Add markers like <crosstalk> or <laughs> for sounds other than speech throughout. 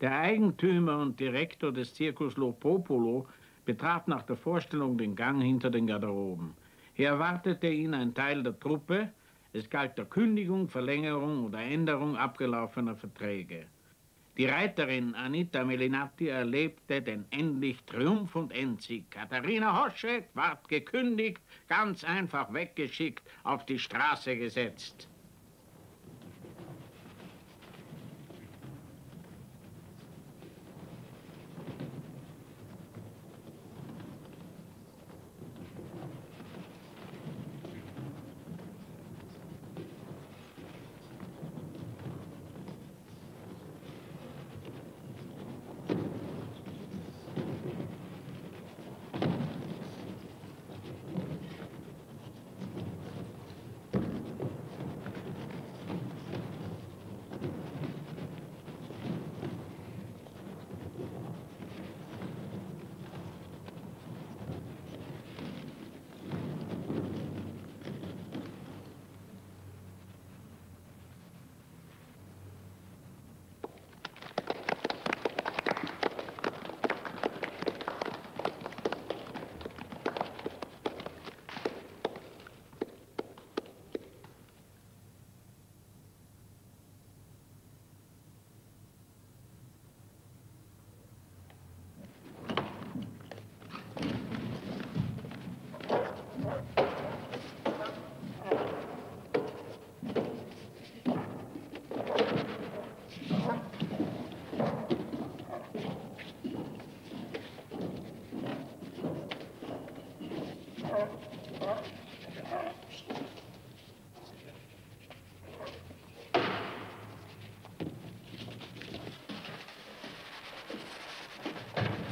Der Eigentümer und Direktor des Circus Lo Popolo betrat nach der Vorstellung den Gang hinter den Garderoben. Hier erwartete ihn ein Teil der Truppe. Es galt der Kündigung, Verlängerung oder Änderung abgelaufener Verträge. Die Reiterin Anita Melinatti erlebte den endlich Triumph und Endsieg. Katharina Hoschek ward gekündigt, ganz einfach weggeschickt, auf die Straße gesetzt.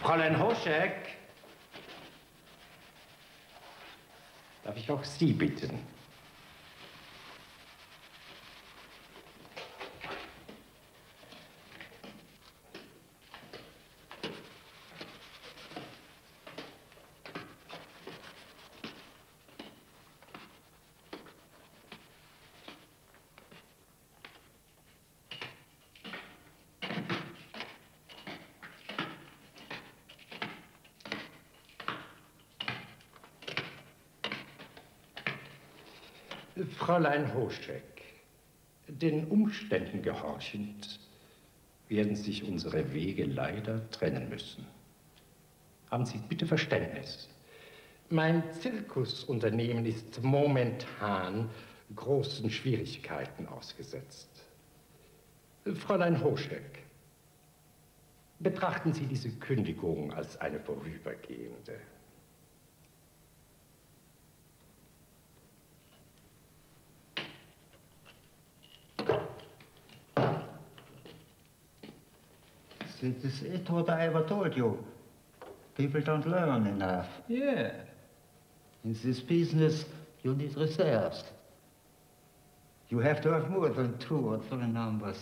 Fräulein Hoschek. Darf ich auch Sie bitten? Fräulein Hoschek, den Umständen gehorchend werden sich unsere Wege leider trennen müssen. Haben Sie bitte Verständnis. Mein Zirkusunternehmen ist momentan großen Schwierigkeiten ausgesetzt. Fräulein Hoschek, betrachten Sie diese Kündigung als eine vorübergehende. This is what I ever told you. People don't learn enough. Yeah. In this business, you need reserves. You have to have more than two or three numbers.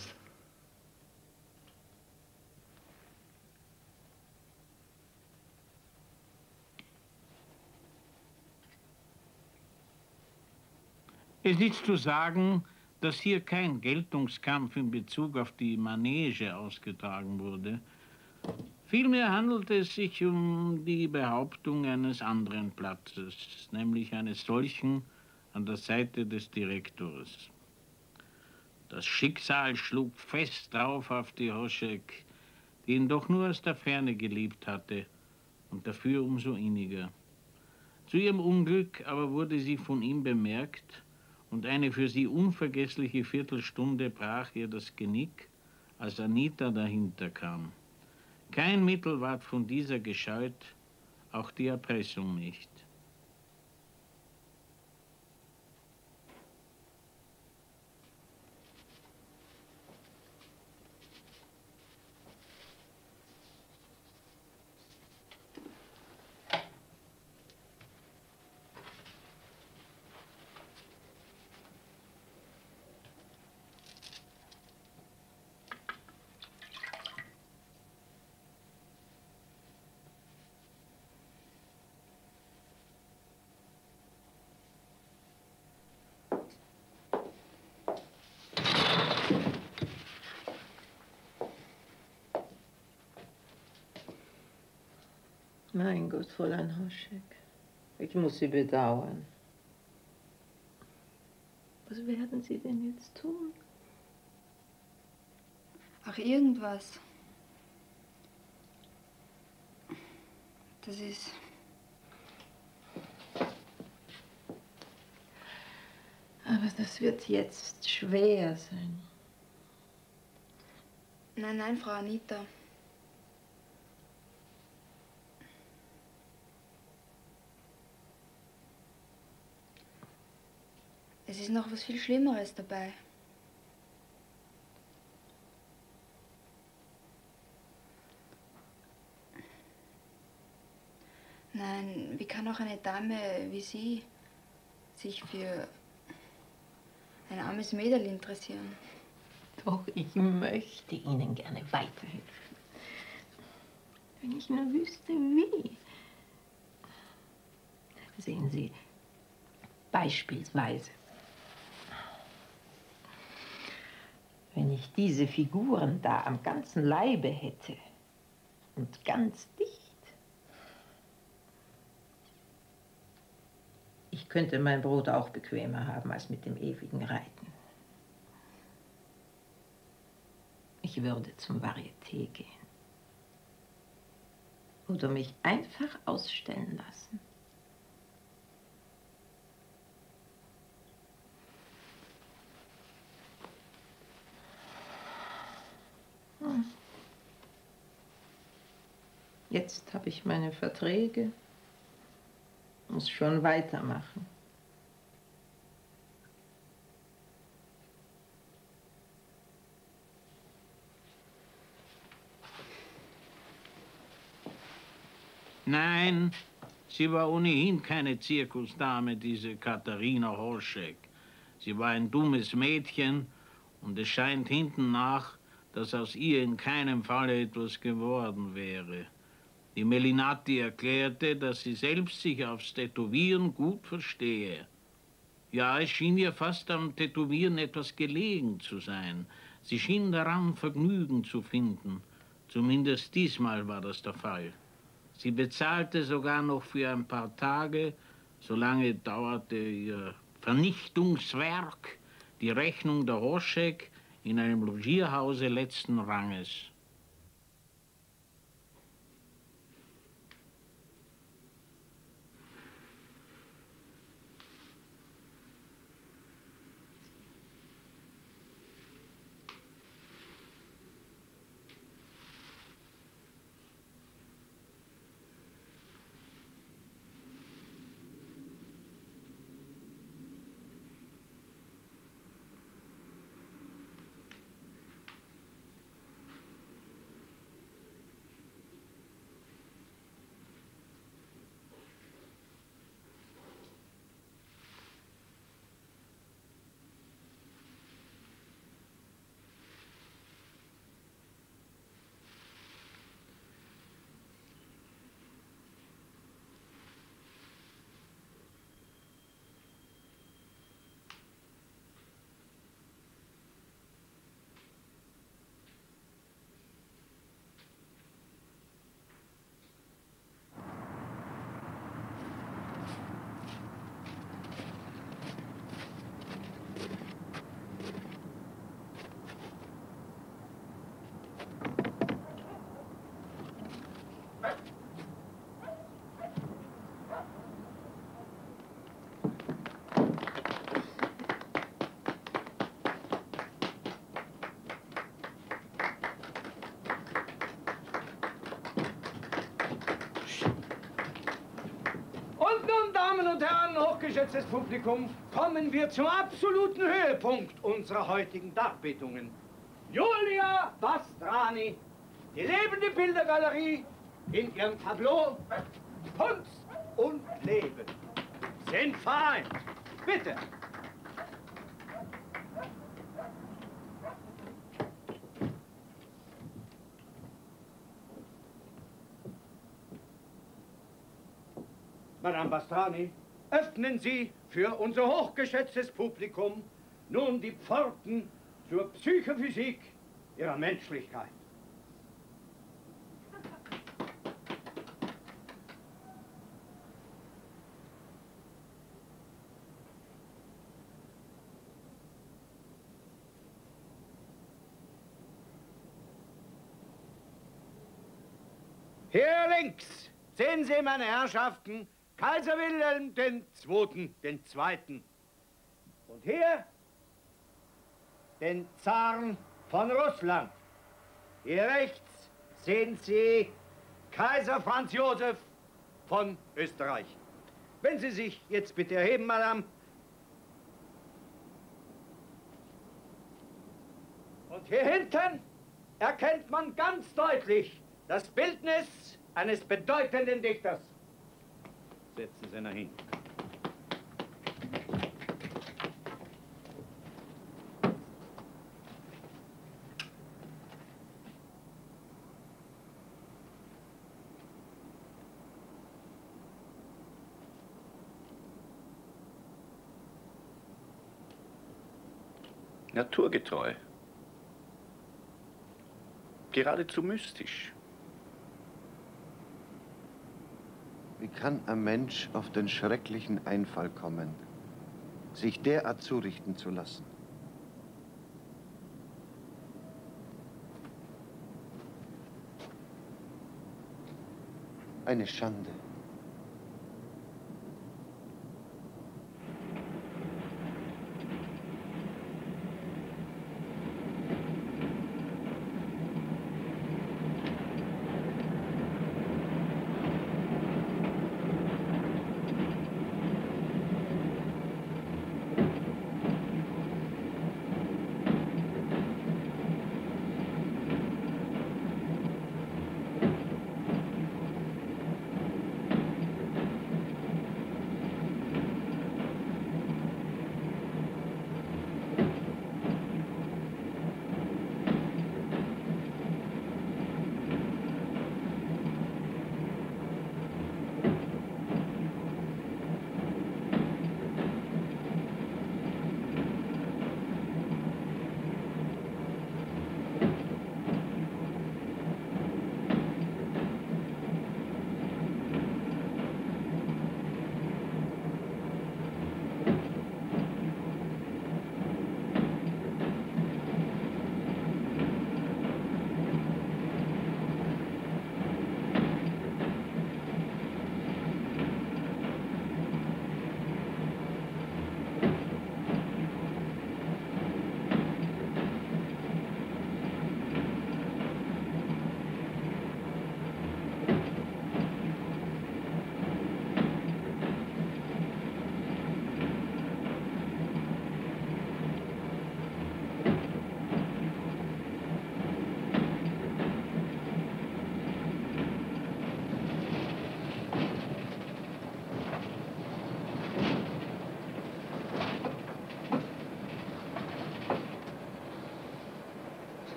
Es ist zu sagen, dass hier kein Geltungskampf in Bezug auf die Manege ausgetragen wurde. Vielmehr handelte es sich um die Behauptung eines anderen Platzes, nämlich eines solchen an der Seite des Direktors. Das Schicksal schlug fest drauf auf die Hoschek, die ihn doch nur aus der Ferne geliebt hatte und dafür umso inniger. Zu ihrem Unglück aber wurde sie von ihm bemerkt und eine für sie unvergessliche Viertelstunde brach ihr das Genick, als Anita dahinter kam. Kein Mittel ward von dieser gescheut, auch die Erpressung nicht. Mein Gott, Fräulein Hoschek, ich muss Sie bedauern. Was werden Sie denn jetzt tun? Ach, irgendwas. Das ist... Aber das wird jetzt schwer sein. Nein, nein, Frau Anita. Es ist noch was viel Schlimmeres dabei. Nein, wie kann auch eine Dame wie Sie sich für ein armes Mädel interessieren? Doch, ich möchte Ihnen gerne weiterhelfen. Wenn ich nur wüsste, wie. Sehen Sie, beispielsweise, wenn ich diese Figuren da am ganzen Leibe hätte und ganz dicht, ich könnte mein Brot auch bequemer haben als mit dem ewigen Reiten. Ich würde zum Varieté gehen. Oder mich einfach ausstellen lassen. Jetzt habe ich meine Verträge, muss schon weitermachen. Nein, sie war ohnehin keine Zirkusdame, diese Katharina Horschek. Sie war ein dummes Mädchen und es scheint hinten nach, dass aus ihr in keinem Falle etwas geworden wäre. Die Melinati erklärte, dass sie selbst sich aufs Tätowieren gut verstehe. Ja, es schien ihr fast am Tätowieren etwas gelegen zu sein. Sie schien daran Vergnügen zu finden. Zumindest diesmal war das der Fall. Sie bezahlte sogar noch für ein paar Tage, solange dauerte ihr Vernichtungswerk, die Rechnung der Horschek in einem Logierhause letzten Ranges. Herren, hochgeschätztes Publikum, kommen wir zum absoluten Höhepunkt unserer heutigen Darbietungen. Julia Bastrani, die lebende Bildergalerie in ihrem Tableau Kunst und Leben. Sind vereint. Bitte. Madame Bastrani, öffnen Sie für unser hochgeschätztes Publikum nun die Pforten zur Psychophysik Ihrer Menschlichkeit. Hier links, sehen Sie, meine Herrschaften, Kaiser Wilhelm II., den Zweiten. Und hier den Zaren von Russland. Hier rechts sehen Sie Kaiser Franz Josef von Österreich. Wenn Sie sich jetzt bitte erheben, Madame. Und hier hinten erkennt man ganz deutlich das Bildnis eines bedeutenden Dichters. Setzen Sie nach hin. Naturgetreu. Geradezu mystisch. Wie kann ein Mensch auf den schrecklichen Einfall kommen, sich derart zurichten zu lassen? Eine Schande.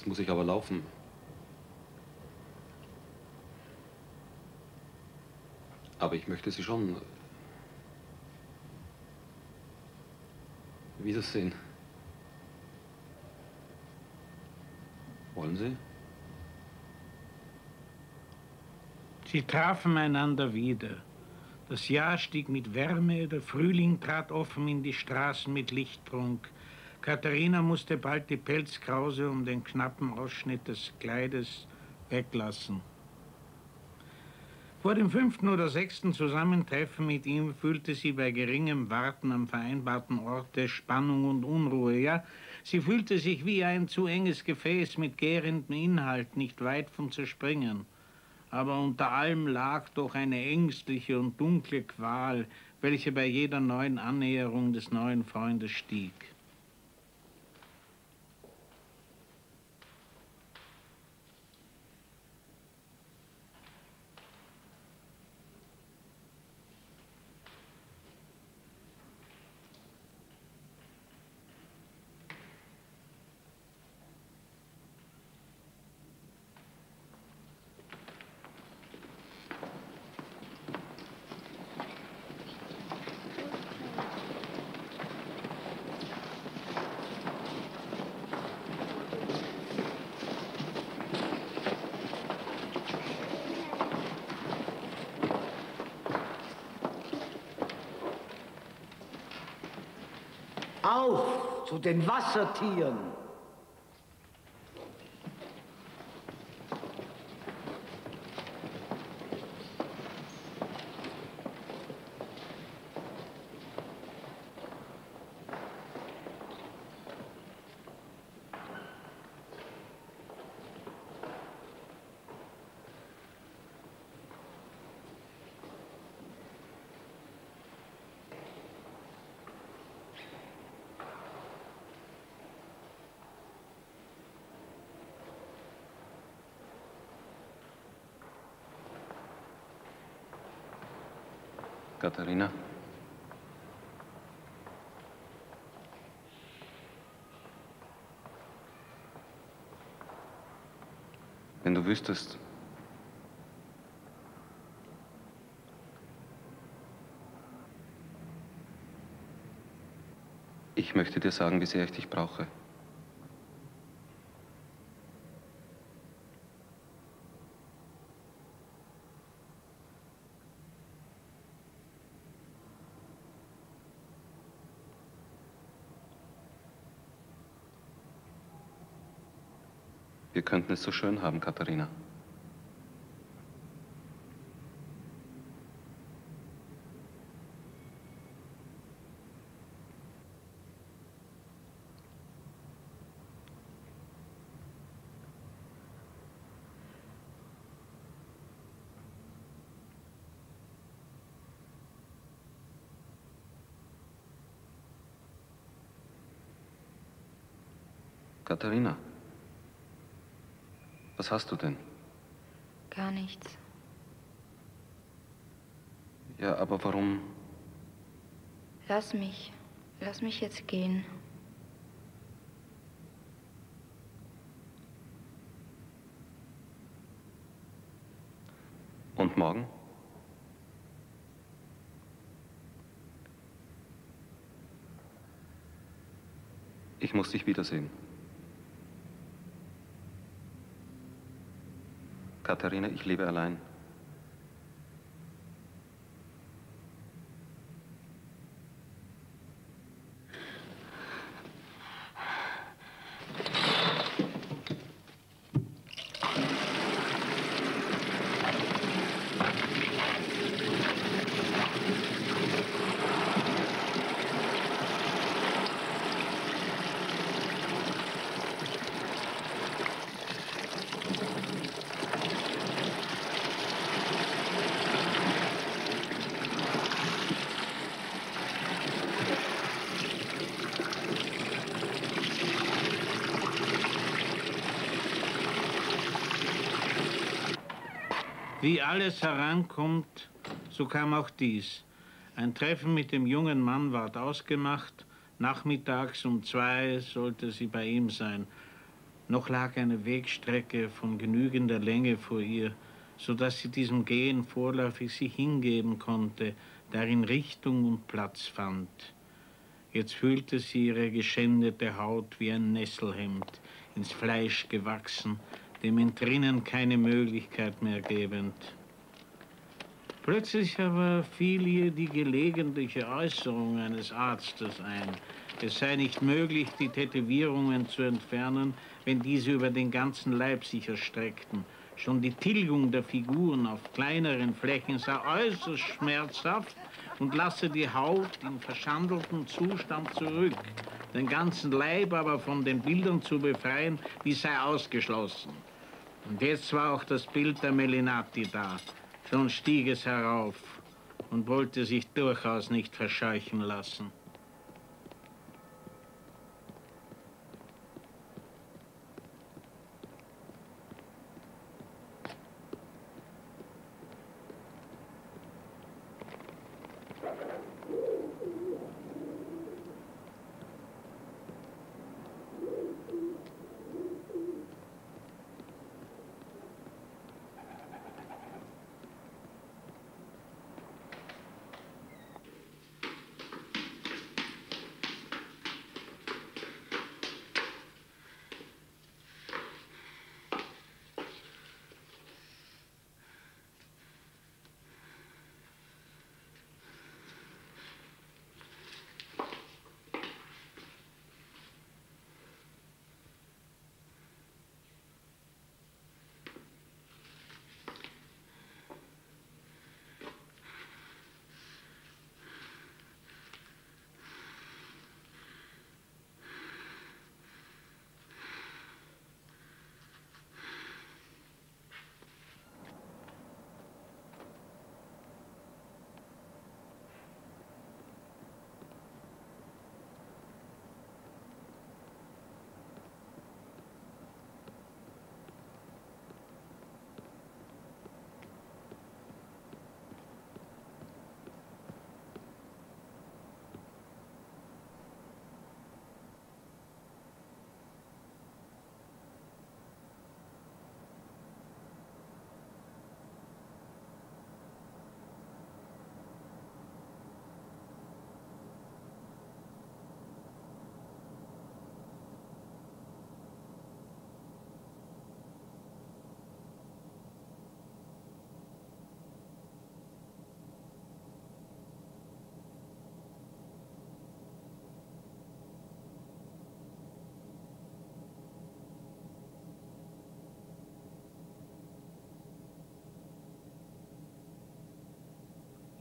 Jetzt muss ich aber laufen. Aber ich möchte Sie schon wiedersehen. Wollen Sie? Sie trafen einander wieder. Das Jahr stieg mit Wärme, der Frühling trat offen in die Straßen mit Lichtprunk. Katharina musste bald die Pelzkrause um den knappen Ausschnitt des Kleides weglassen. Vor dem fünften oder sechsten Zusammentreffen mit ihm fühlte sie bei geringem Warten am vereinbarten Orte Spannung und Unruhe. Ja, sie fühlte sich wie ein zu enges Gefäß mit gärendem Inhalt, nicht weit vom Zerspringen. Aber unter allem lag doch eine ängstliche und dunkle Qual, welche bei jeder neuen Annäherung des neuen Freundes stieg. Auf zu den Wassertieren! Katharina? Wenn du wüsstest, ich möchte dir sagen, wie sehr ich dich brauche. Wir könnten es so schön haben, Katharina. Katharina. Was hast du denn? Gar nichts. Ja, aber warum? Lass mich. Lass mich jetzt gehen. Und morgen? Ich muss dich wiedersehen. Katharina, ich lebe allein. Wie alles herankommt, so kam auch dies. Ein Treffen mit dem jungen Mann ward ausgemacht. Nachmittags um zwei sollte sie bei ihm sein. Noch lag eine Wegstrecke von genügender Länge vor ihr, so dass sie diesem Gehen vorläufig sich hingeben konnte, darin Richtung und Platz fand. Jetzt fühlte sie ihre geschändete Haut wie ein Nesselhemd, ins Fleisch gewachsen, dem entrinnen keine Möglichkeit mehr gebend. Plötzlich aber fiel ihr die gelegentliche Äußerung eines Arztes ein, es sei nicht möglich, die Tätowierungen zu entfernen, wenn diese über den ganzen Leib sich erstreckten. Schon die Tilgung der Figuren auf kleineren Flächen sei äußerst schmerzhaft und lasse die Haut in verschandeltem Zustand zurück. Den ganzen Leib aber von den Bildern zu befreien, die sei ausgeschlossen. Und jetzt war auch das Bild der Melinati da. Schon stieg es herauf und wollte sich durchaus nicht verscheuchen lassen.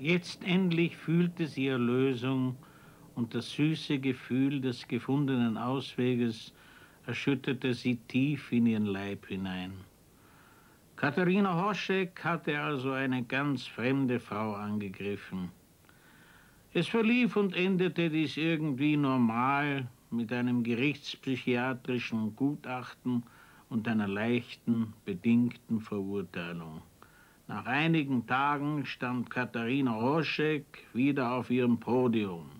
Jetzt endlich fühlte sie Erlösung und das süße Gefühl des gefundenen Ausweges erschütterte sie tief in ihren Leib hinein. Katharina Horschek hatte also eine ganz fremde Frau angegriffen. Es verlief und endete dies irgendwie normal mit einem gerichtspsychiatrischen Gutachten und einer leichten, bedingten Verurteilung. Nach einigen Tagen stand Katharina Roschek wieder auf ihrem Podium.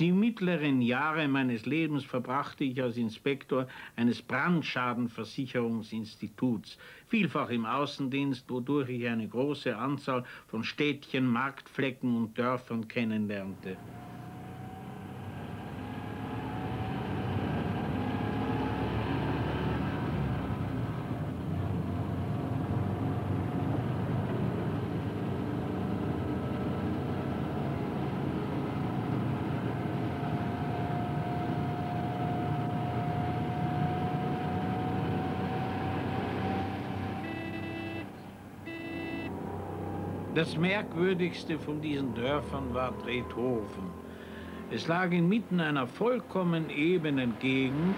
Die mittleren Jahre meines Lebens verbrachte ich als Inspektor eines Brandschadenversicherungsinstituts, vielfach im Außendienst, wodurch ich eine große Anzahl von Städtchen, Marktflecken und Dörfern kennenlernte. Das merkwürdigste von diesen Dörfern war Drethofen. Es lag inmitten einer vollkommen ebenen Gegend,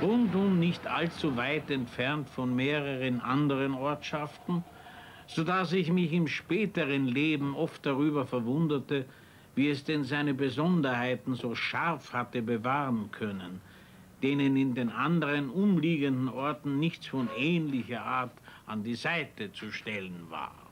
rundum nicht allzu weit entfernt von mehreren anderen Ortschaften, so dass ich mich im späteren Leben oft darüber verwunderte, wie es denn seine Besonderheiten so scharf hatte bewahren können, denen in den anderen umliegenden Orten nichts von ähnlicher Art an die Seite zu stellen war.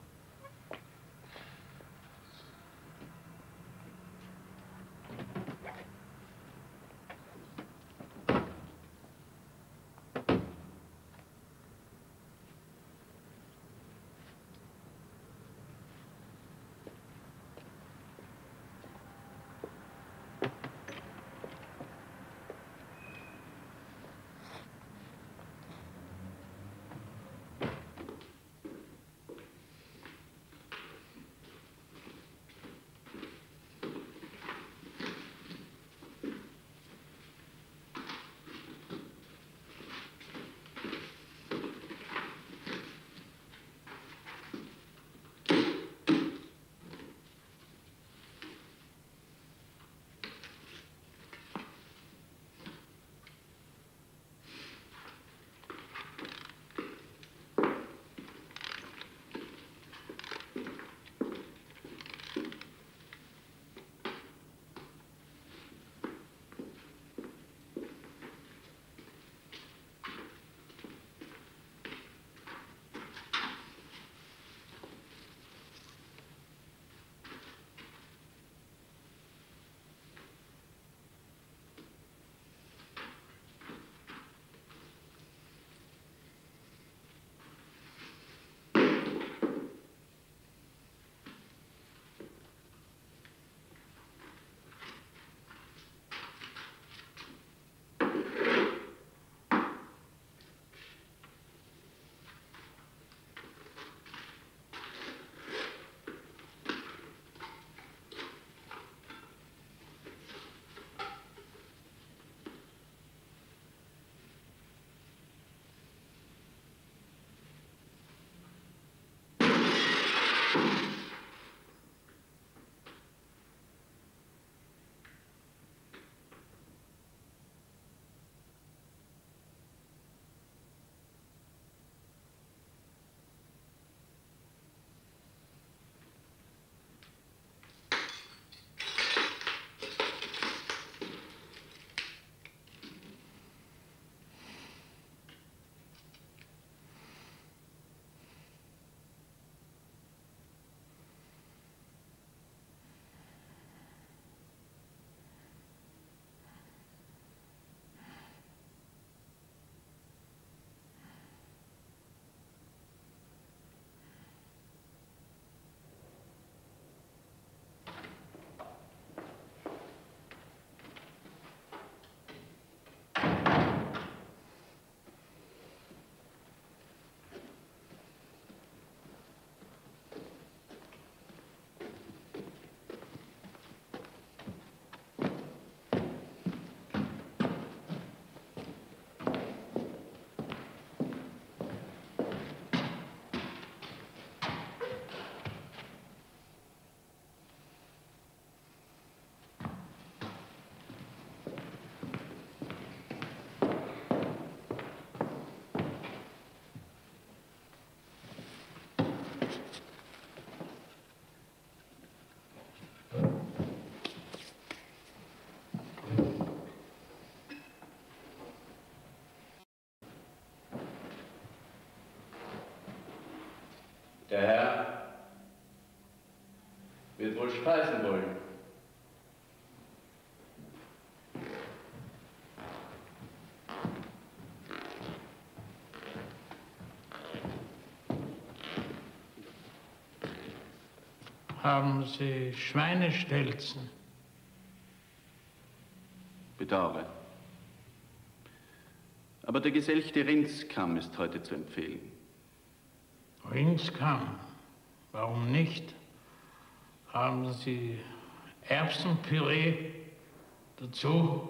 Der Herr wird wohl speisen wollen. Haben Sie Schweinestelzen? Bedauere. Aber der geselchte Rindskamm ist heute zu empfehlen. Rindskamm? Warum nicht? Haben Sie Erbsenpüree dazu?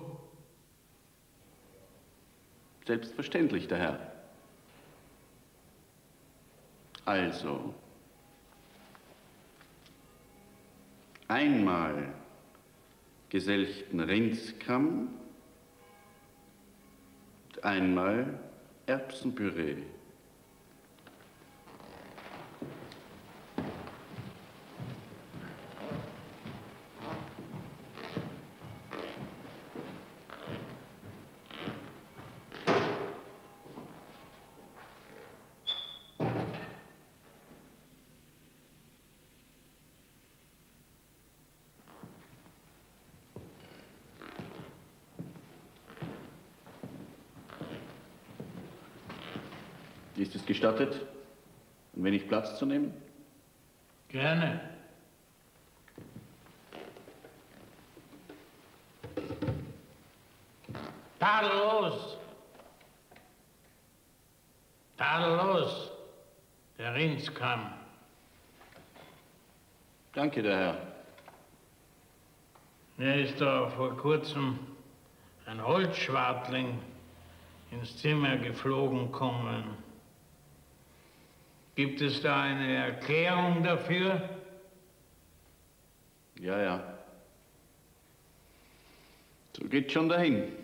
Selbstverständlich, der Herr. Also, einmal geselchten Rindskamm, einmal Erbsenpüree. Ist es gestattet, ein wenig Platz zu nehmen? Gerne. Tadellos! Tadellos! Der Rindskamm. Danke, der Herr. Mir ist da vor kurzem ein Holzschwartling ins Zimmer geflogen kommen. Gibt es da eine Erklärung dafür? Ja, ja. So geht schon dahin.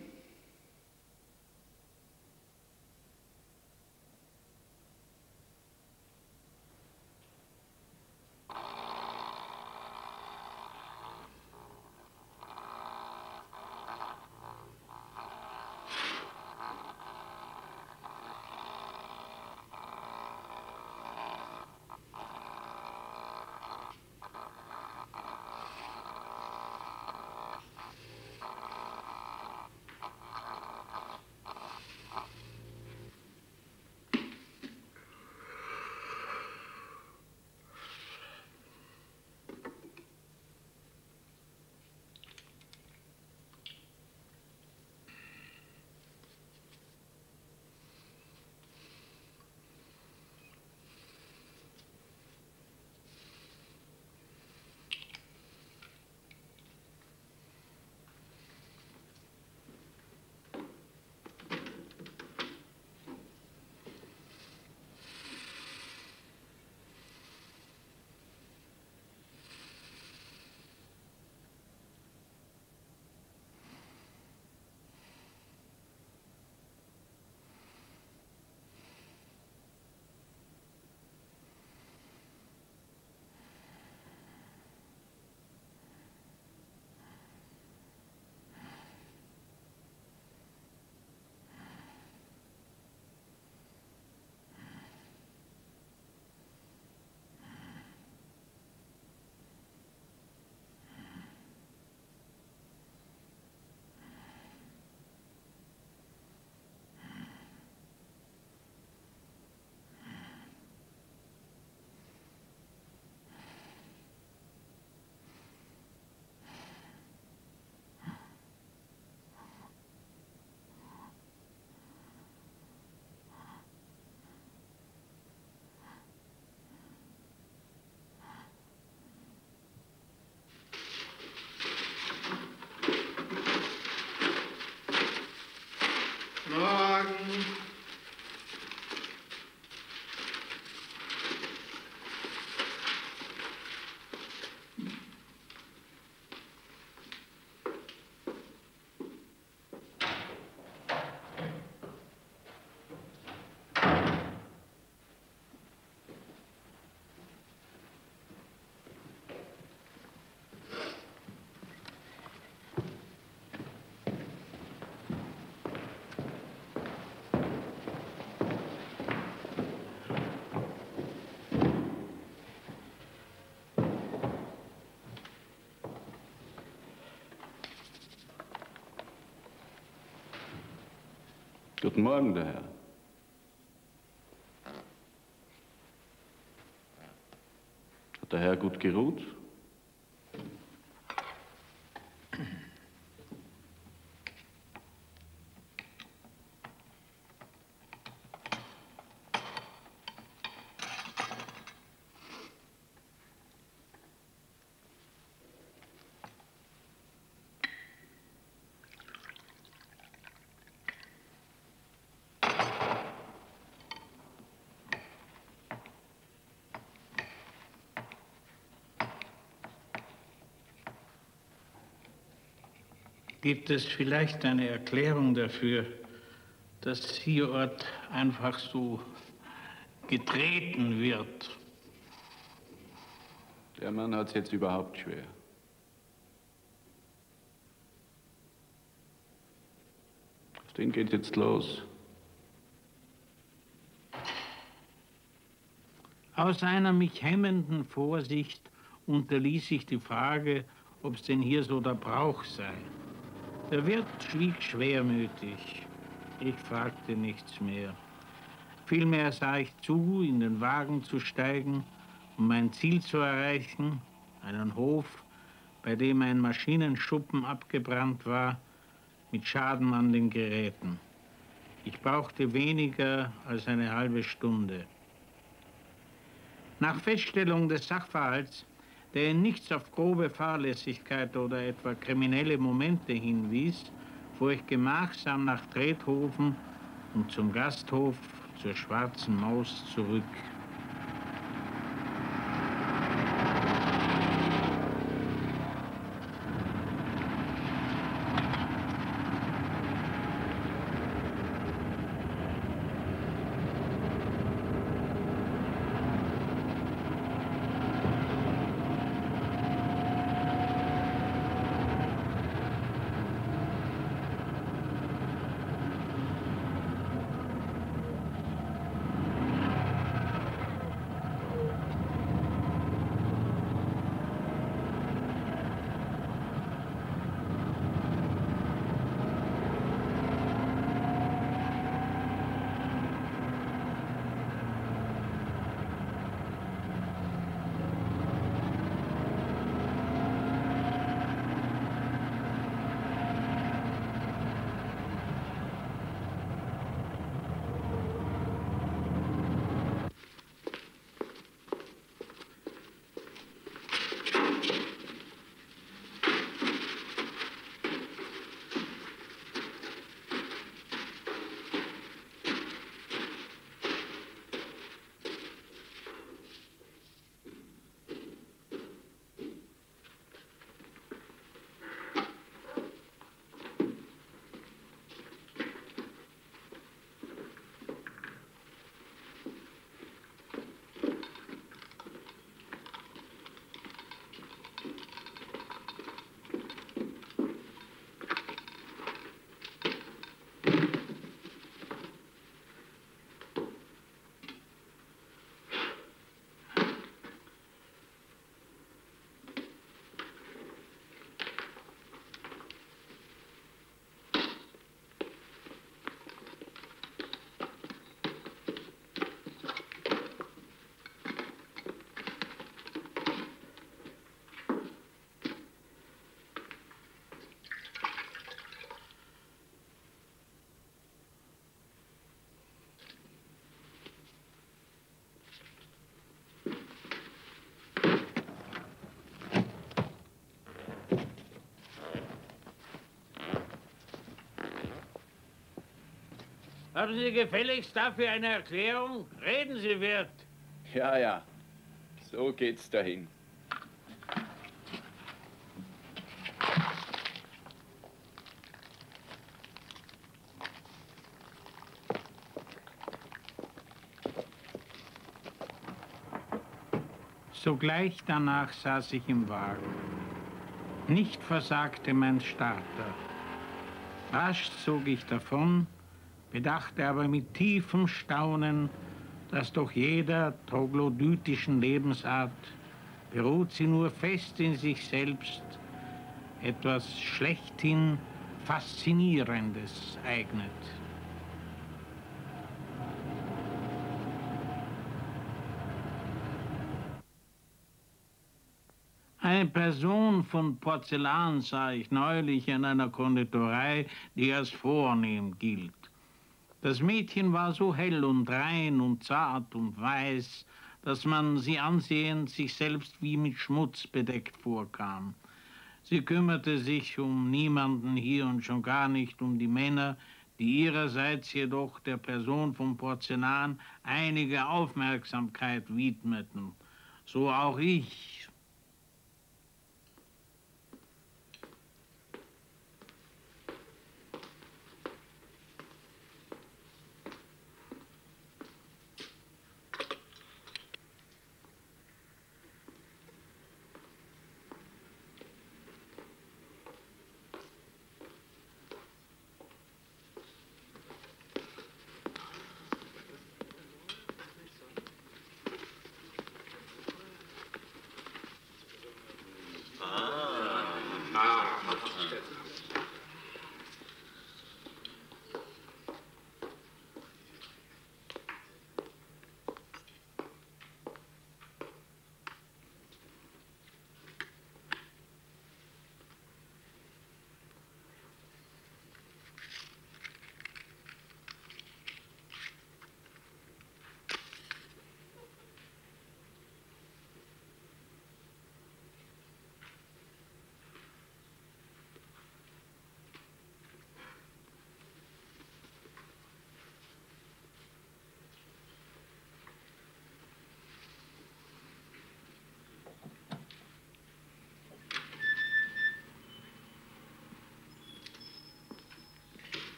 Guten Morgen, der Herr. Hat der Herr gut geruht? Gibt es vielleicht eine Erklärung dafür, dass hierort einfach so getreten wird? Der Mann hat es jetzt überhaupt schwer. Auf den geht jetzt los. Aus einer mich hemmenden Vorsicht unterließ ich die Frage, ob es denn hier so der Brauch sei. Der Wirt schwieg schwermütig. Ich fragte nichts mehr. Vielmehr sah ich zu, in den Wagen zu steigen, um mein Ziel zu erreichen, einen Hof, bei dem ein Maschinenschuppen abgebrannt war, mit Schaden an den Geräten. Ich brauchte weniger als eine halbe Stunde. Nach Feststellung des Sachverhalts der in nichts auf grobe Fahrlässigkeit oder etwa kriminelle Momente hinwies, fuhr ich gemachsam nach Trethofen und zum Gasthof zur Schwarzen Maus zurück. Haben Sie gefälligst dafür eine Erklärung? Reden Sie, Wirt. Ja, ja. So geht's dahin. Sogleich danach saß ich im Wagen. Nicht versagte mein Starter. Rasch zog ich davon, bedachte aber mit tiefem Staunen, dass doch jeder troglodytischen Lebensart beruht sie nur fest in sich selbst, etwas schlechthin Faszinierendes eignet. Eine Person von Porzellan sah ich neulich in einer Konditorei, die als vornehm gilt. Das Mädchen war so hell und rein und zart und weiß, dass man sie ansehend sich selbst wie mit Schmutz bedeckt vorkam. Sie kümmerte sich um niemanden hier und schon gar nicht um die Männer, die ihrerseits jedoch der Person vom Porzellan einige Aufmerksamkeit widmeten. So auch ich,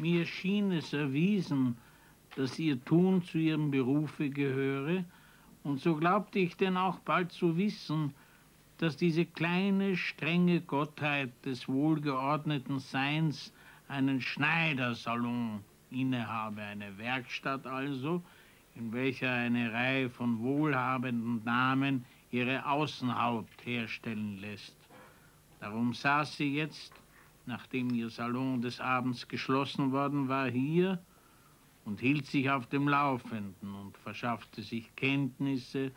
Mir schien es erwiesen, dass ihr Tun zu ihrem Berufe gehöre, und so glaubte ich denn auch bald zu wissen, dass diese kleine, strenge Gottheit des wohlgeordneten Seins einen Schneidersalon innehabe, eine Werkstatt also, in welcher eine Reihe von wohlhabenden Damen ihre Außenhaut herstellen lässt. Darum saß sie jetzt, nachdem ihr Salon des Abends geschlossen worden war, hier und hielt sich auf dem Laufenden und verschaffte sich Kenntnisse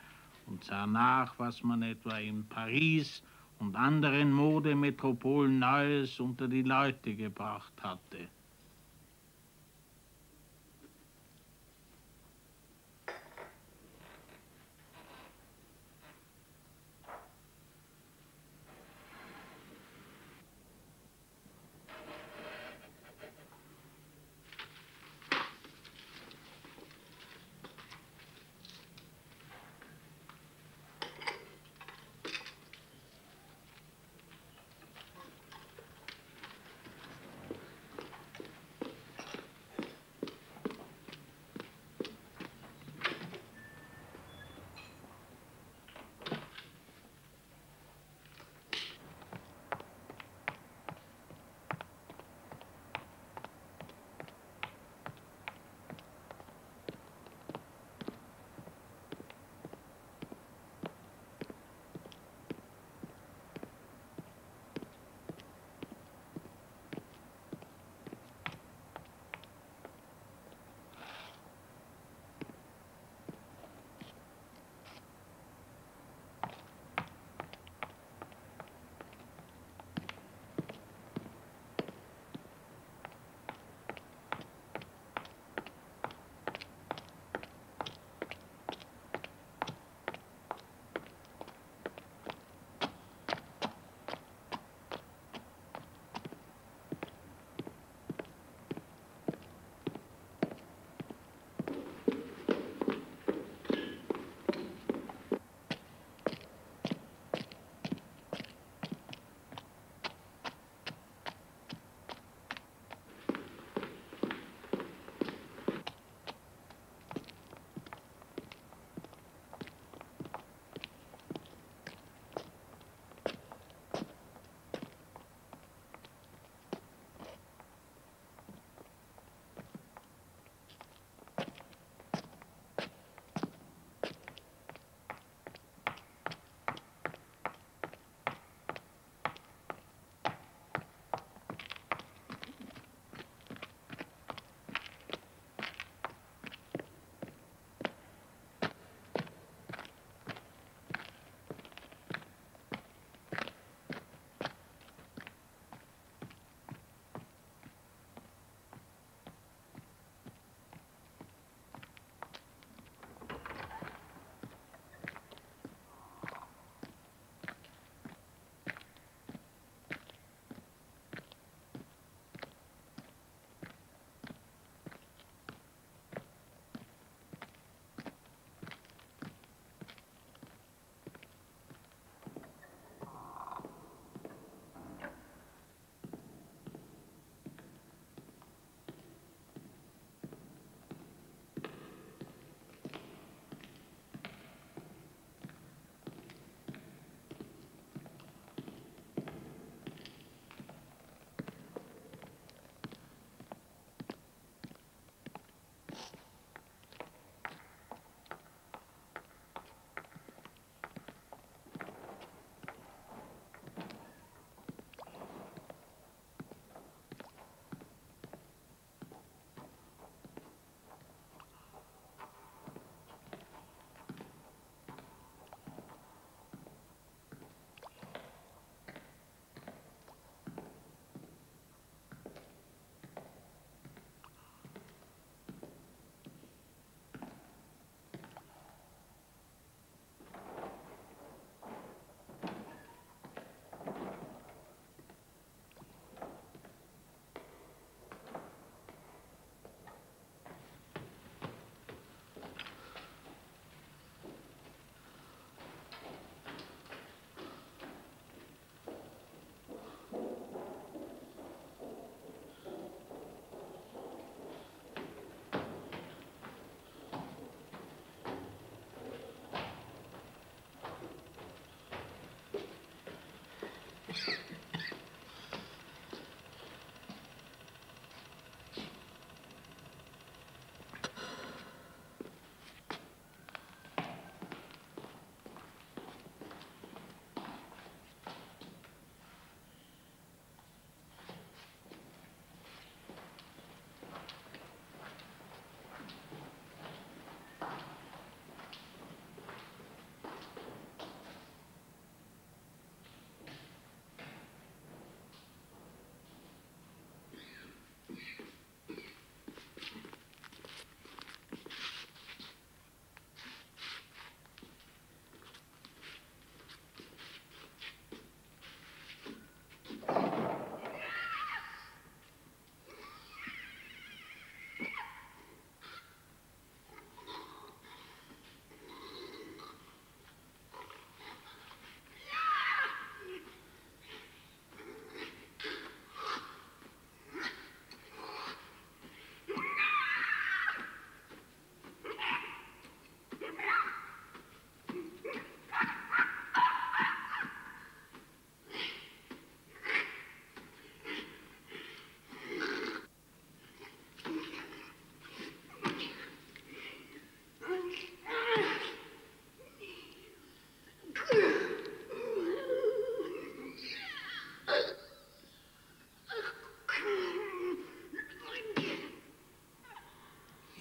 und sah nach, was man etwa in Paris und anderen Modemetropolen Neues unter die Leute gebracht hatte.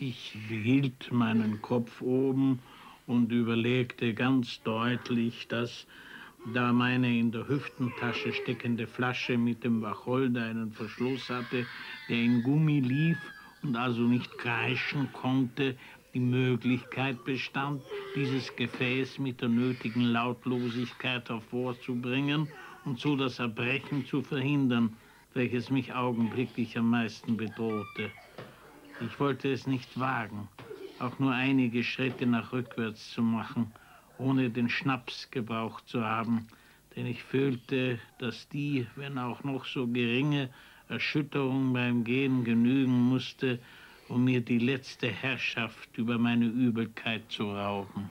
Ich hielt meinen Kopf oben und überlegte ganz deutlich, dass da meine in der Hüftentasche steckende Flasche mit dem Wacholder einen Verschluss hatte, der in Gummi lief und also nicht kreischen konnte, die Möglichkeit bestand, dieses Gefäß mit der nötigen Lautlosigkeit hervorzubringen und so das Erbrechen zu verhindern, welches mich augenblicklich am meisten bedrohte. Ich wollte es nicht wagen, auch nur einige Schritte nach rückwärts zu machen, ohne den Schnaps gebraucht zu haben, denn ich fühlte, dass die, wenn auch noch so geringe Erschütterung beim Gehen genügen musste, um mir die letzte Herrschaft über meine Übelkeit zu rauben.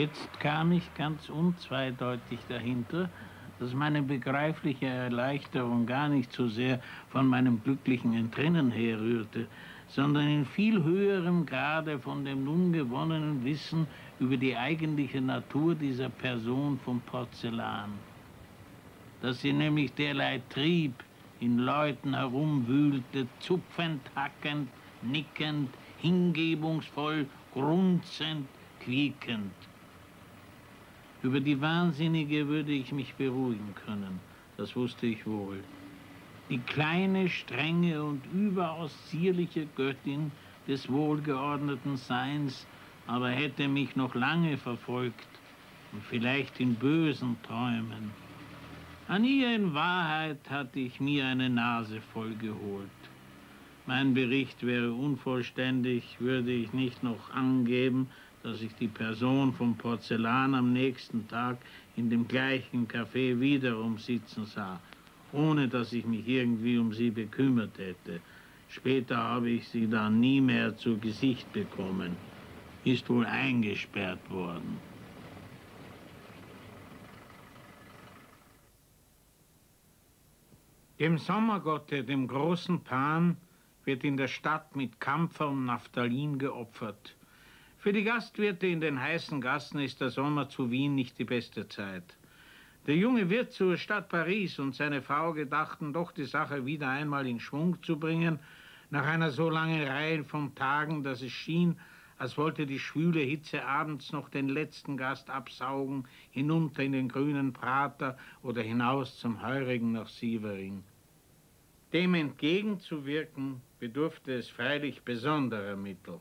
Jetzt kam ich ganz unzweideutig dahinter, dass meine begreifliche Erleichterung gar nicht so sehr von meinem glücklichen Entrinnen herrührte, sondern in viel höherem Grade von dem nun gewonnenen Wissen über die eigentliche Natur dieser Person vom Porzellan. Dass sie nämlich derlei Trieb in Leuten herumwühlte, zupfend, hackend, nickend, hingebungsvoll, grunzend, quiekend. Über die Wahnsinnige würde ich mich beruhigen können, das wusste ich wohl. Die kleine, strenge und überaus zierliche Göttin des wohlgeordneten Seins aber hätte mich noch lange verfolgt und vielleicht in bösen Träumen. An ihr in Wahrheit hatte ich mir eine Nase voll geholt. Mein Bericht wäre unvollständig, würde ich nicht noch angeben, dass ich die Person vom Porzellan am nächsten Tag in dem gleichen Café wiederum sitzen sah, ohne dass ich mich irgendwie um sie bekümmert hätte. Später habe ich sie dann nie mehr zu Gesicht bekommen. Ist wohl eingesperrt worden. Dem Sommergotte, dem großen Pan, wird in der Stadt mit Kampfer und Naphthalin geopfert. Für die Gastwirte in den heißen Gassen ist der Sommer zu Wien nicht die beste Zeit. Der junge Wirt zur Stadt Paris und seine Frau gedachten doch, die Sache wieder einmal in Schwung zu bringen, nach einer so langen Reihe von Tagen, dass es schien, als wollte die schwüle Hitze abends noch den letzten Gast absaugen, hinunter in den grünen Prater oder hinaus zum Heurigen nach Sievering. Dem entgegenzuwirken bedurfte es freilich besonderer Mittel.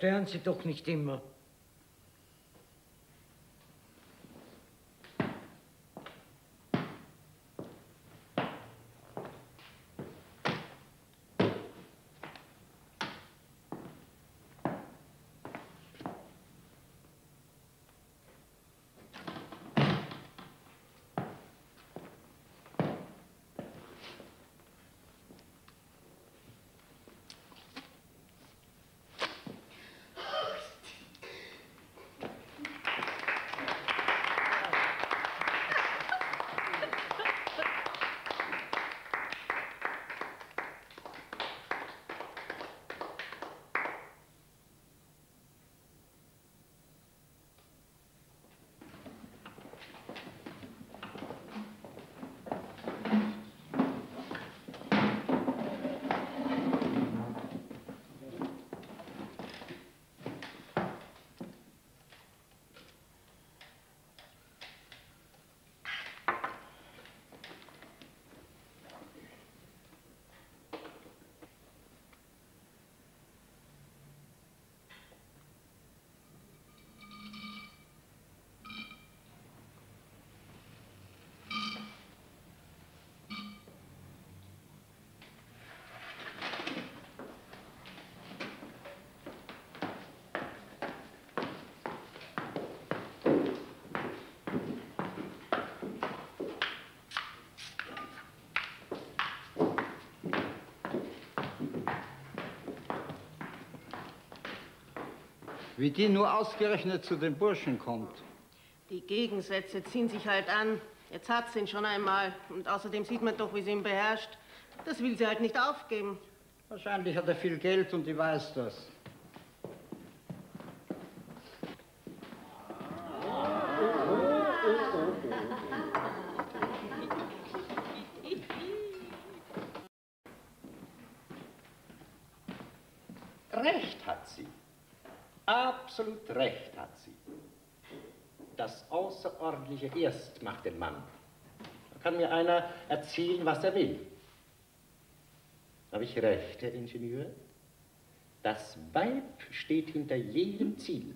Stören Sie doch nicht immer. Wie die nur ausgerechnet zu den Burschen kommt. Die Gegensätze ziehen sich halt an. Jetzt hat sie ihn schon einmal. Und außerdem sieht man doch, wie sie ihn beherrscht. Das will sie halt nicht aufgeben. Wahrscheinlich hat er viel Geld und die weiß das. Recht hat sie. Absolut recht hat sie. Das Außerordentliche erst macht den Mann. Da kann mir einer erzählen, was er will. Habe ich recht, Herr Ingenieur? Das Weib steht hinter jedem Ziel.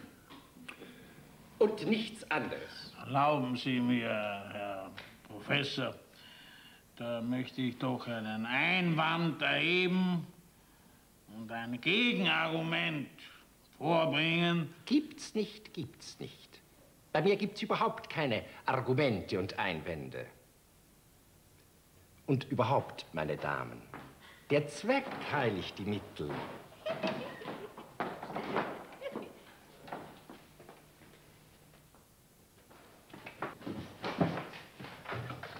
Und nichts anderes. Erlauben Sie mir, Herr Professor, da möchte ich doch einen Einwand erheben und ein Gegenargument vorbringen. Gibt's nicht, gibt's nicht. Bei mir gibt's überhaupt keine Argumente und Einwände. Und überhaupt, meine Damen, der Zweck heiligt die Mittel.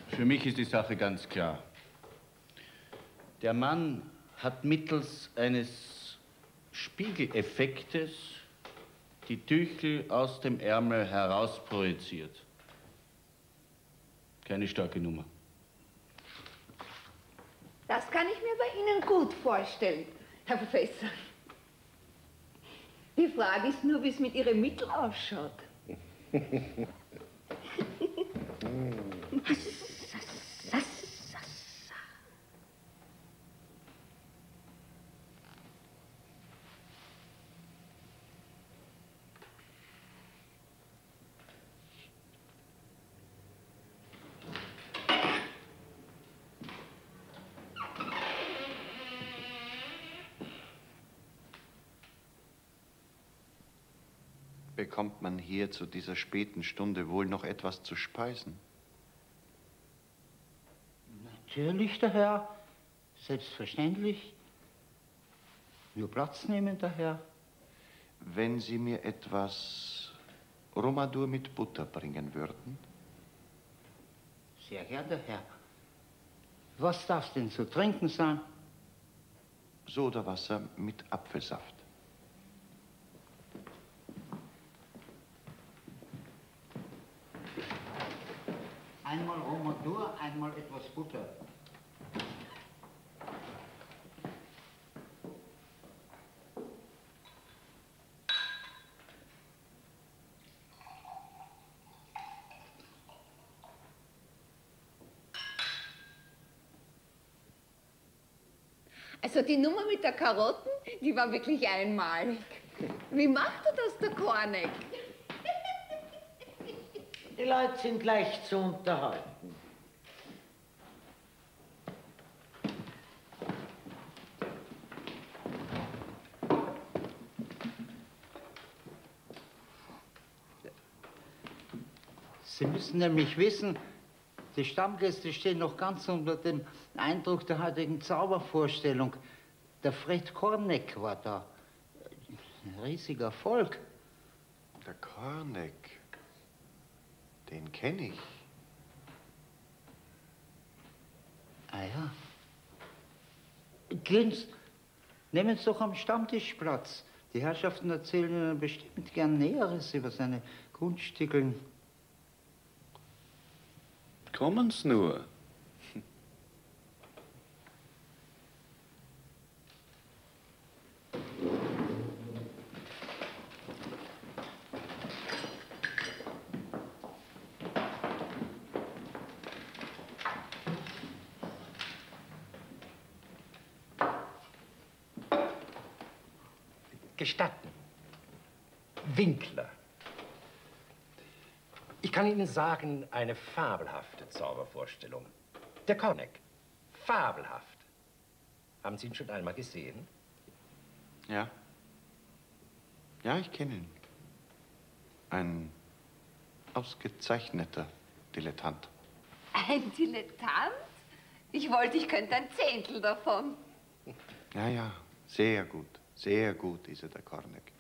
Für mich ist die Sache ganz klar. Der Mann hat mittels eines Spiegeleffektes die Tüchel aus dem Ärmel herausprojiziert. Keine starke Nummer. Das kann ich mir bei Ihnen gut vorstellen, Herr Professor. Die Frage ist nur, wie es mit Ihrem Mittel ausschaut. <laughs> Bekommt man hier zu dieser späten Stunde wohl noch etwas zu speisen? Natürlich, der Herr. Selbstverständlich. Nur Platz nehmen, der Herr. Wenn Sie mir etwas Romadur mit Butter bringen würden? Sehr gern, der Herr. Was darf denn zu trinken sein? Sodawasser mit Apfelsaft. Einmal Romadur, einmal etwas Butter. Also die Nummer mit der Karotten, die war wirklich einmalig. Wie macht er das, der Korneck? Die Leute sind leicht zu unterhalten. Sie müssen nämlich wissen, die Stammgäste stehen noch ganz unter dem Eindruck der heutigen Zaubervorstellung. Der Fred Korneck war da. Ein riesiger Erfolg. Der Korneck, den kenne ich. Ah ja. Glinz, nehmen Sie doch am Stammtisch Platz. Die Herrschaften erzählen Ihnen bestimmt gern Näheres über seine Kunststückeln. Kommen's nur. Kann Ihnen sagen, eine fabelhafte Zaubervorstellung. Der Korneck. Fabelhaft. Haben Sie ihn schon einmal gesehen? Ja. Ja, ich kenne ihn. Ein ausgezeichneter Dilettant. Ein Dilettant? Ich wollte, ich könnte ein Zehntel davon. Ja, ja, sehr gut. Sehr gut ist er, der Korneck.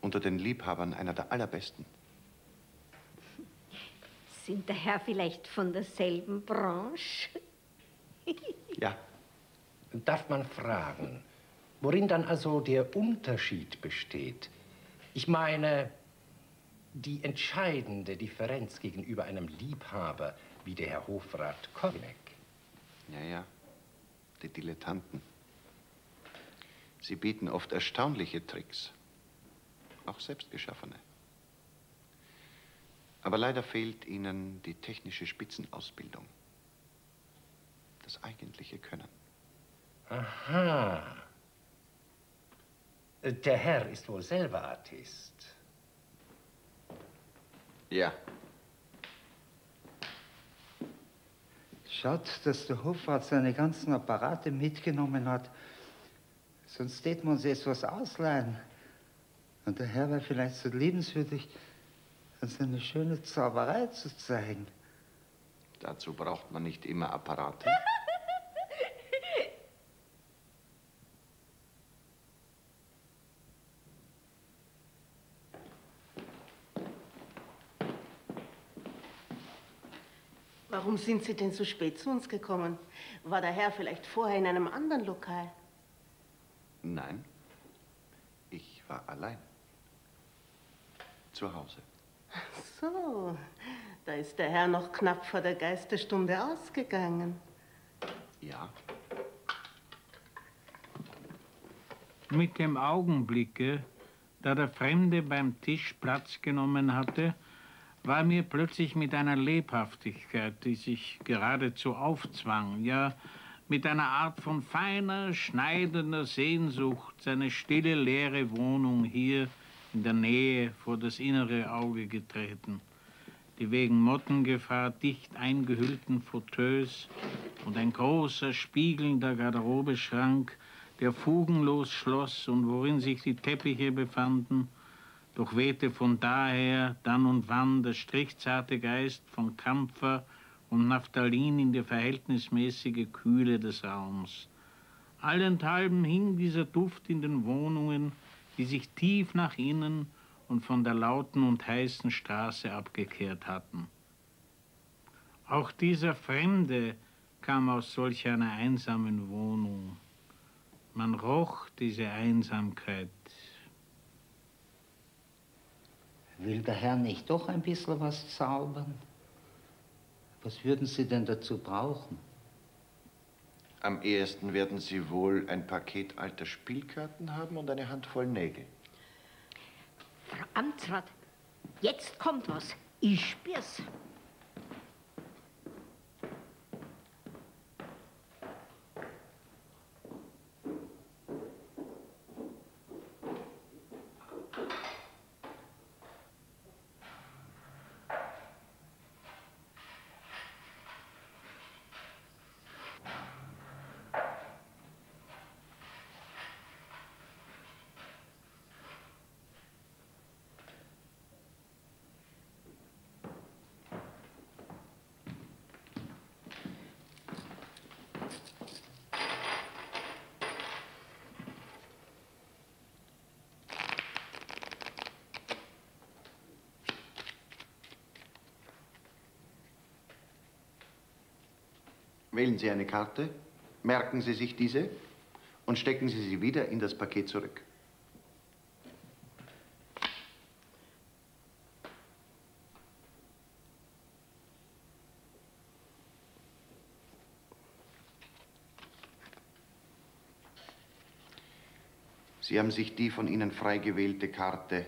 Unter den Liebhabern einer der allerbesten. Sind der Herr vielleicht von derselben Branche? <laughs> Ja. Darf man fragen, worin dann also der Unterschied besteht? Ich meine, die entscheidende Differenz gegenüber einem Liebhaber wie der Herr Hofrat Korneck. Ja, ja. Die Dilettanten. Sie bieten oft erstaunliche Tricks. Auch selbstgeschaffene. Aber leider fehlt ihnen die technische Spitzenausbildung. Das eigentliche Können. Aha. Der Herr ist wohl selber Artist. Ja. Schaut, dass der Hofrat seine ganzen Apparate mitgenommen hat. Sonst täten wir uns etwas ausleihen. Und der Herr wäre vielleicht so liebenswürdig, uns eine schöne Zauberei zu zeigen. Dazu braucht man nicht immer Apparate. <laughs> Warum sind Sie denn so spät zu uns gekommen? War der Herr vielleicht vorher in einem anderen Lokal? Nein. Ich war allein. Zu Hause. So, da ist der Herr noch knapp vor der Geisterstunde ausgegangen. Ja. Mit dem Augenblicke, da der Fremde beim Tisch Platz genommen hatte, war mir plötzlich mit einer Lebhaftigkeit, die sich geradezu aufzwang, ja mit einer Art von feiner, schneidender Sehnsucht seine stille, leere Wohnung hier in der Nähe vor das innere Auge getreten. Die wegen Mottengefahr dicht eingehüllten Fauteuils und ein großer, spiegelnder Garderobeschrank, der fugenlos schloss und worin sich die Teppiche befanden, doch wehte von daher dann und wann der strichzarte Geist von Kampfer und Naphthalin in die verhältnismäßige Kühle des Raums. Allenthalben hing dieser Duft in den Wohnungen, die sich tief nach innen und von der lauten und heißen Straße abgekehrt hatten. Auch dieser Fremde kam aus solch einer einsamen Wohnung. Man roch diese Einsamkeit. Will der Herr nicht doch ein bisschen was zaubern? Was würden Sie denn dazu brauchen? Am ehesten werden Sie wohl ein Paket alter Spielkarten haben und eine Handvoll Nägel. Frau Amtsrat, jetzt kommt was. Ich spür's. Wählen Sie eine Karte, merken Sie sich diese und stecken Sie sie wieder in das Paket zurück. Sie haben sich die von Ihnen frei gewählte Karte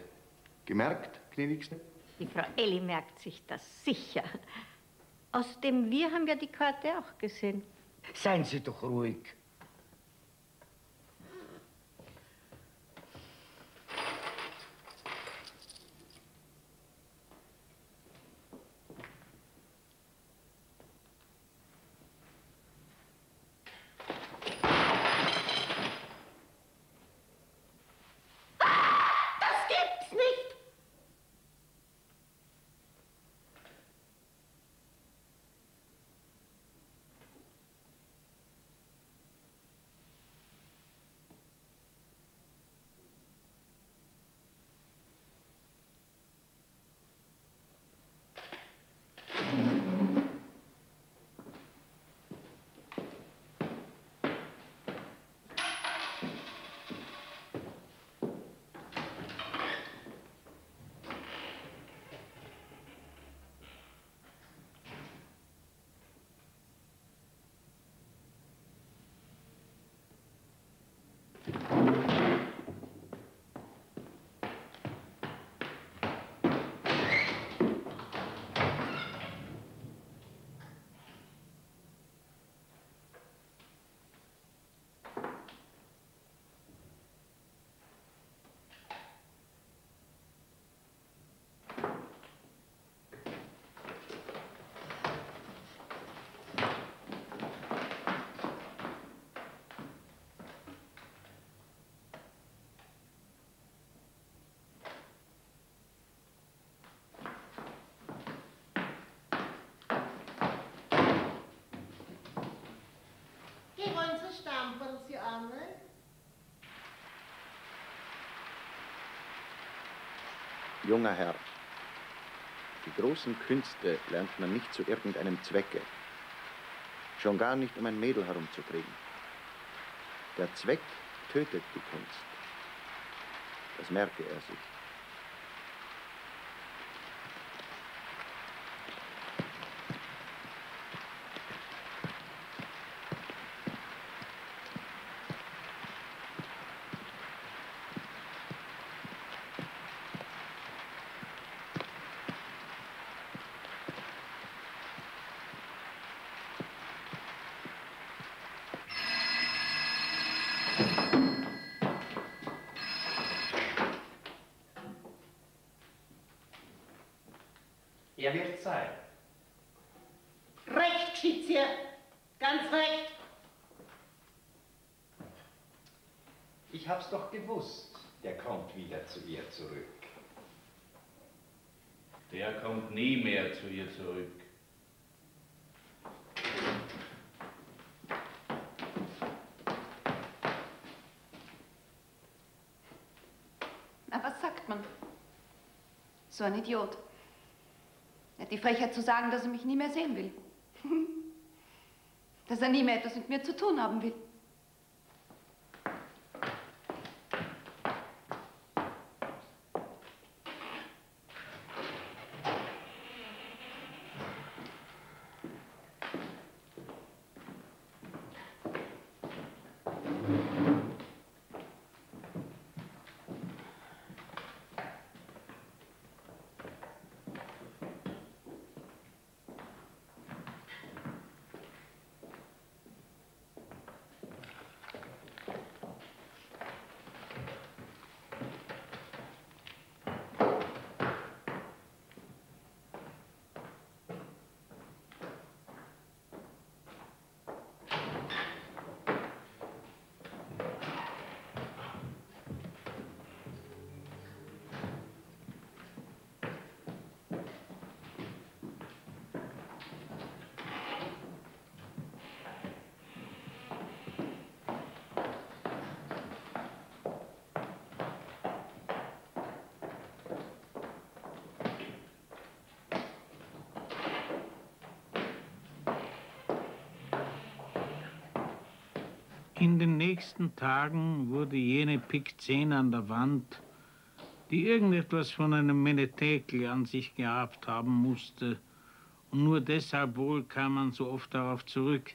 gemerkt, gnädigste? Die Frau Elli merkt sich das sicher. Außerdem, wir haben ja die Karte auch gesehen. Seien Sie doch ruhig. Das gibt's nicht! Wollen Sie Sie Arme? Junger Herr, die großen Künste lernt man nicht zu irgendeinem Zwecke. Schon gar nicht, um ein Mädel herumzukriegen. Der Zweck tötet die Kunst. Das merke er sich. Er wird sein. Recht, Schizia. Ganz recht. Ich hab's doch gewusst. Der kommt wieder zu ihr zurück. Der kommt nie mehr zu ihr zurück. Na, was sagt man? So ein Idiot. Die Frechheit zu sagen, dass er mich nie mehr sehen will. <laughs> dass er nie mehr etwas mit mir zu tun haben will. Nächsten Tagen wurde jene Pikzene an der Wand, die irgendetwas von einem Menetekel an sich gehabt haben musste, und nur deshalb wohl kam man so oft darauf zurück,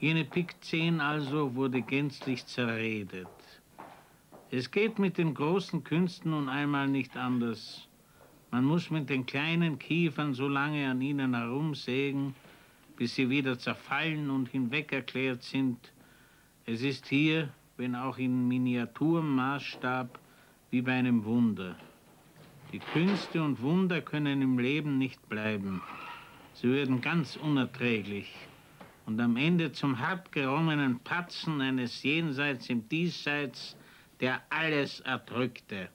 jene Pikzen also wurde gänzlich zerredet. Es geht mit den großen Künsten nun einmal nicht anders. Man muss mit den kleinen Kiefern so lange an ihnen herumsägen, bis sie wieder zerfallen und hinweg erklärt sind. Es ist hier, wenn auch in Miniaturmaßstab, wie bei einem Wunder. Die Künste und Wunder können im Leben nicht bleiben. Sie werden ganz unerträglich und am Ende zum hart gerungenen Patzen eines Jenseits im Diesseits, der alles erdrückte.